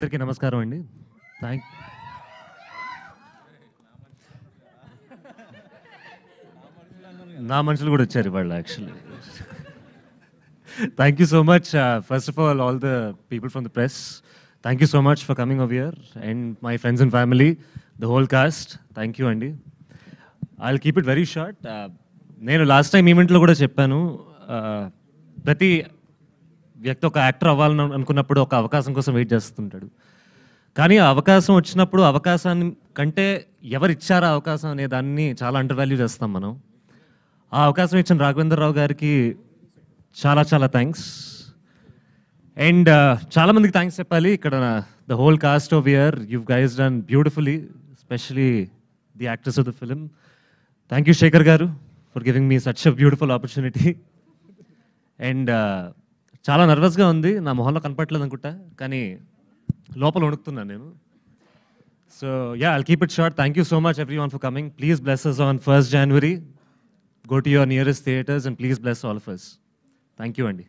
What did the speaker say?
అందరికీ నమస్కారం అండి. థ్యాంక్ నా మనుషులు కూడా వచ్చారు వాళ్ళు actually thank you so much first of all all the people from the press thank you so much for coming over here and my friends and family the whole cast thank you అండి I keep it very short నేను last time ఈవెంట్లో కూడా చెప్పాను ప్రతి వ్యక్తి ఒక actor అవ్వాలని అనుకున్నప్పుడు ఒక అవకాశం కోసం వెయిట్ చేస్తుంటాడు. కానీ ఆ అవకాశం వచ్చినప్పుడు అవకాశాన్ని కంటే ఎవరిచ్చారా అవకాశం అనే దాన్ని చాలా అండర్ వాల్యూ చేస్తాం మనం. ఆ అవకాశం ఇచ్చిన రాఘవేంద్రరావు గారికి చాలా చాలా థ్యాంక్స్ అండ్ చాలామందికి థ్యాంక్స్ చెప్పాలి. ఇక్కడ the whole cast of year you guys done beautifully specially the actors of the film thank you Shekhar గారు for giving me such a beautiful opportunity and చాలా నర్వస్గా ఉంది. నా మొహంలో కనపట్లేదు అనుకుంటా. కానీ లోపల వణుకుతున్నాను నేను. So yeah I'll keep it short thank you so much everyone for coming please bless us on first January go to your nearest theatres and please bless all first thank you అండి